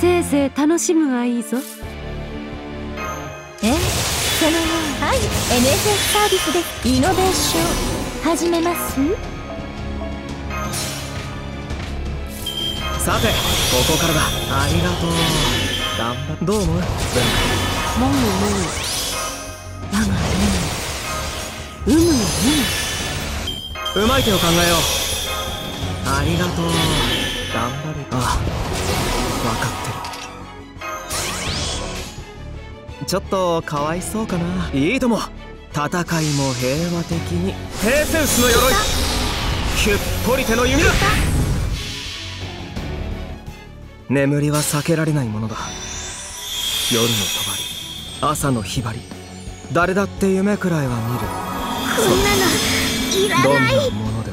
せいぜい楽しむがいいぞ。え？そのはい NSS サービスでイノベーション。始めます？さてここからだ。ありがとう。頑張どう思う？もぐもぐ我がうむうむうむうまい手を考えよう。ありがとう。頑張れ。ああちょっとかわいそうかな。いいとも。戦いも平和的に。ペーセウスの鎧。ヒュッポリテの弓だ眠りは避けられないものだ。夜の帳。朝のひばり。誰だって夢くらいは見る。こんなのいらどんないなも。の